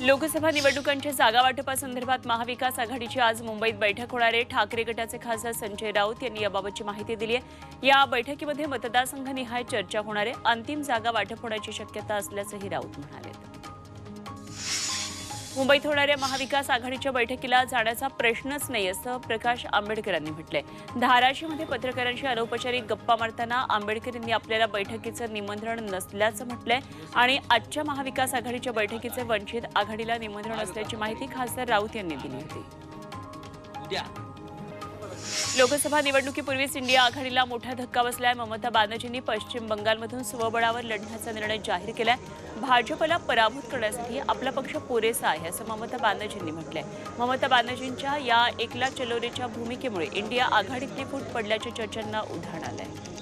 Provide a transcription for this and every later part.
लोकसभा निवडणुकांच्या जागा वाटपासंदर्भात महाविकास आघाडीची आज मुंबईत बैठक होणार आहे. ठाकरे गटाचे खासदार संजय राऊत यांनी याबाबतची माहिती दिली आहे. या बैठकीमध्ये मतदारसंघनिहाय चर्चा होणार आहे. अंतिम जागा वाटप होण्याची शक्यता असल्याचंही राऊत म्हणाले. मुंबईत होणाऱ्या महाविकास आघाडीच्या बैठकीला जाण्याचा प्रश्नच नाही असं प्रकाश आंबेडकरांनी म्हटलंय. धाराशीमध्ये पत्रकारांशी अनौपचारिक गप्पा मारताना आंबेडकर यांनी आपल्याला बैठकीचं निमंत्रण नसल्याचं म्हटलंय आणि आजच्या महाविकास आघाडीच्या बैठकीचे वंचित आघाडीला निमंत्रण असल्याची माहिती खासदार राऊत यांनी दिली होती. लोकसभा निवडणुकीपूर्वीच इंडिया आघाडीला मोठा धक्का बसलाय. ममता बॅनर्जींनी पश्चिम बंगालमधून स्वबळावर लढण्याचा निर्णय जाहीर केलाय. भाजपला पराभूत करण्यासाठी आपला पक्ष पुरेसा आहे असं ममता बॅनर्जींनी म्हटलंय. ममता बॅनर्जींच्या या एकला चलोरेच्या भूमिकेमुळे इंडिया आघाडीतली फूट पडल्याच्या चर्चांना उधाण आलंय.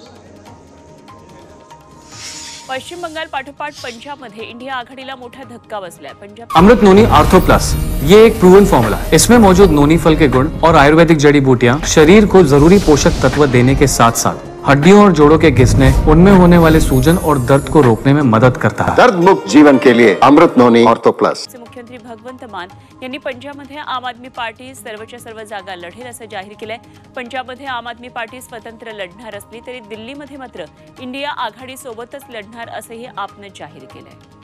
पश्चिम बंगाल पाठोपाठ पंजाब पंजाबमध्ये इंडिया आघाड़ी मोठा धक्का बसलाय. Punjab Amrit noni ortho plus ये एक प्रूवन फॉर्मूला है. इसमें मौजूद नोनी फल के गुण और आयुर्वेदिक जड़ी बूटियाँ शरीर को ज़रूरी पोषक तत्व देने के साथ साथ हड्डियों और जोड़ों के घिसने उनमें होने वाले सूजन और दर्द को रोकने में मदद करता है। दर्द मुक्त जीवन के लिए अमृत नोनी ऑर्थो प्लस मुख्यमंत्री भगवंत मान यांनी पंजाबमध्ये आम आदमी पार्टी सर्वच्या सर्व जागा लढेल असं जाहीर केलंय. पंजाबमध्ये आम आदमी पार्टी स्वतंत्र लढणार असली तरी दिल्लीमध्ये मात्र इंडिया आघाडी सोबतच लढणार असंही आपनं जाहीर केलंय.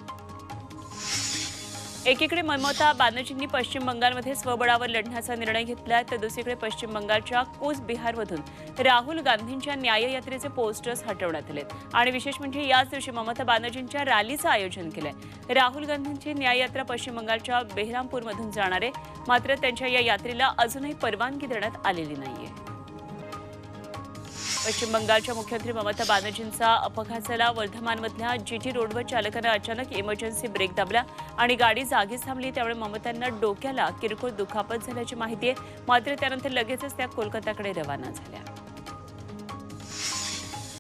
एकीकडे ममता बॅनर्जींनी पश्चिम बंगालमध्ये स्वबळावर लढण्याचा निर्णय घेतला तर दुसरीकडे पश्चिम बंगालच्या कोचबिहारमधून राहुल गांधींच्या न्याययात्रेचे पोस्टर्स हटवण्यात आले आणि विशेष म्हणजे याच दिवशी ममता बॅनर्जींच्या रॅलीचं आयोजन केलंय. राहुल गांधींची न्याययात्रा पश्चिम बंगालच्या बेहरामपूरमधून जाणार आहे मात्र त्यांच्या या यात्रेला अजूनही परवानगी देण्यात आलेली नाहीये. पश्चिम बंगालच्या मुख्यमंत्री ममता बॅनर्जींचा अपघात झाला. वर्धमानमधल्या जीटी रोडवर चालकानं अचानक इमर्जन्सी ब्रेक दाबला आणि गाडी जागीच थांबली. त्यामुळे ममतांना डोक्याला किरकोळ दुखापत झाल्याची माहिती आहे. मात्र त्यानंतर लगेचच त्या कोलकाताकडे रवाना झाल्या.